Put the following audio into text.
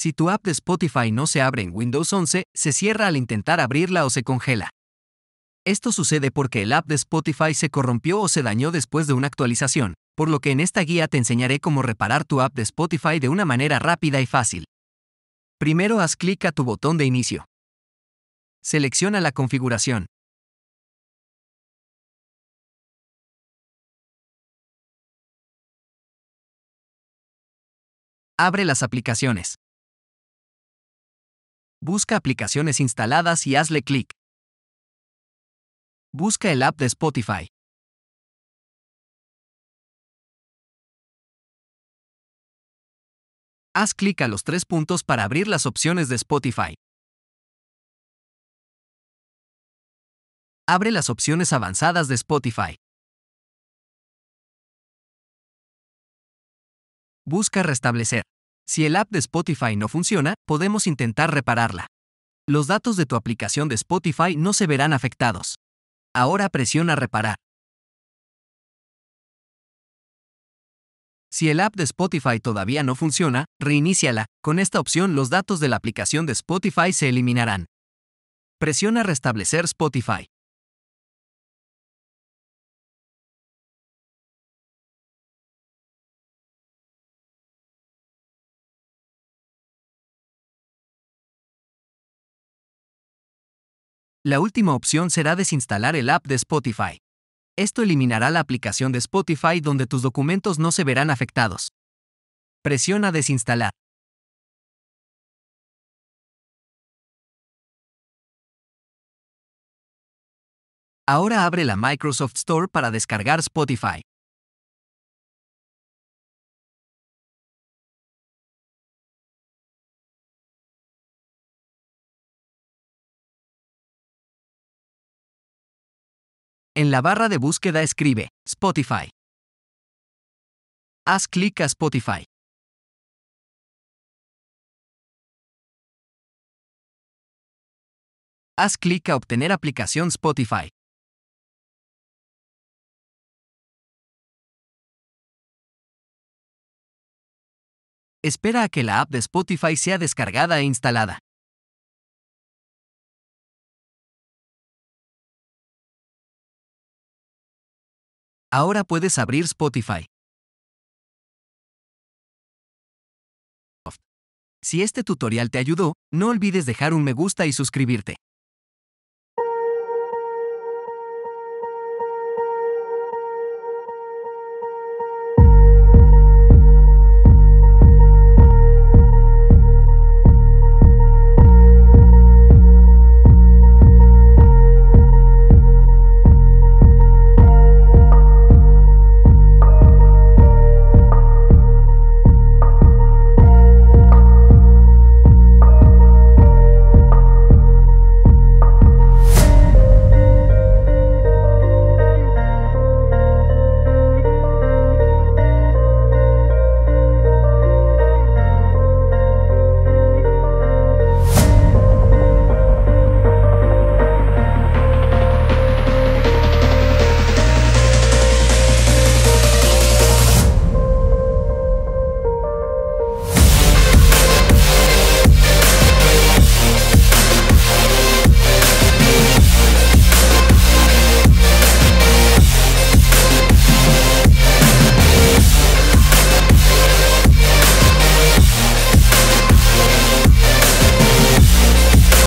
Si tu app de Spotify no se abre en Windows 11, se cierra al intentar abrirla o se congela. Esto sucede porque el app de Spotify se corrompió o se dañó después de una actualización, por lo que en esta guía te enseñaré cómo reparar tu app de Spotify de una manera rápida y fácil. Primero haz clic a tu botón de inicio. Selecciona la configuración. Abre las aplicaciones. Busca aplicaciones instaladas y hazle clic. Busca el app de Spotify. Haz clic a los tres puntos para abrir las opciones de Spotify. Abre las opciones avanzadas de Spotify. Busca restablecer. Si el app de Spotify no funciona, podemos intentar repararla. Los datos de tu aplicación de Spotify no se verán afectados. Ahora presiona Reparar. Si el app de Spotify todavía no funciona, reiníciala. Con esta opción los datos de la aplicación de Spotify se eliminarán. Presiona Restablecer Spotify. La última opción será desinstalar el app de Spotify. Esto eliminará la aplicación de Spotify donde tus documentos no se verán afectados. Presiona Desinstalar. Ahora abre la Microsoft Store para descargar Spotify. En la barra de búsqueda escribe Spotify. Haz clic a Spotify. Haz clic a Obtener aplicación Spotify. Espera a que la app de Spotify sea descargada e instalada. Ahora puedes abrir Spotify. Si este tutorial te ayudó, no olvides dejar un me gusta y suscribirte.